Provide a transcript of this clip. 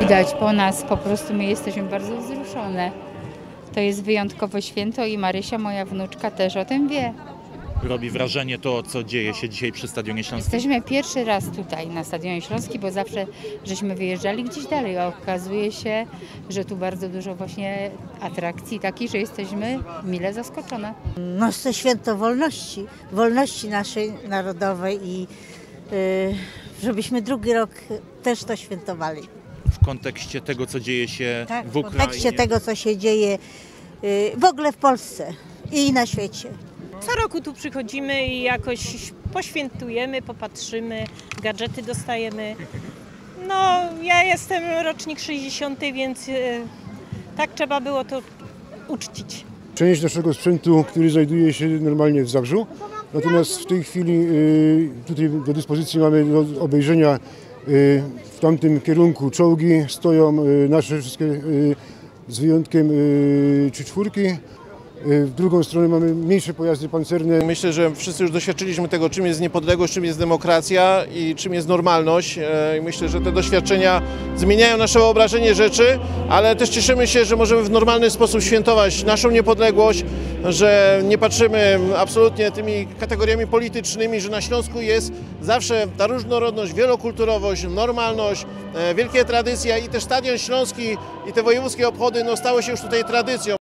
widać po nas, po prostu my jesteśmy bardzo wzruszone. To jest wyjątkowe święto i Marysia, moja wnuczka, też o tym wie. Robi wrażenie to, co dzieje się dzisiaj przy Stadionie Śląskim. Jesteśmy pierwszy raz tutaj na Stadionie Śląskim, bo zawsze żeśmy wyjeżdżali gdzieś dalej, a okazuje się, że tu bardzo dużo właśnie atrakcji takich, że jesteśmy mile zaskoczone. No to święto wolności, wolności naszej narodowej i y, żebyśmy drugi rok też to świętowali. W kontekście tego, co dzieje się Tak, w w Ukrainie. kontekście tego, co się dzieje y, w ogóle w Polsce i na świecie. Co roku tu przychodzimy i jakoś poświętujemy, popatrzymy, gadżety dostajemy. No, ja jestem rocznik 60, więc e, tak trzeba było to uczcić. część naszego sprzętu, który znajduje się normalnie w Zabrzu. Natomiast w tej chwili y, tutaj do dyspozycji mamy do obejrzenia y, w tamtym kierunku czołgi. Stoją y, nasze wszystkie y, z wyjątkiem y, czy czwórki. Y, W drugą stronę mamy mniejsze pojazdy pancerne. Myślę, że wszyscy już doświadczyliśmy tego, czym jest niepodległość, czym jest demokracja i czym jest normalność. E, I myślę, że te doświadczenia zmieniają nasze wyobrażenie rzeczy, ale też cieszymy się, że możemy w normalny sposób świętować naszą niepodległość, że nie patrzymy absolutnie tymi kategoriami politycznymi, że na Śląsku jest zawsze ta różnorodność, wielokulturowość, normalność, e, wielkie tradycje i też Stadion Śląski i te wojewódzkie obchody no, stały się już tutaj tradycją.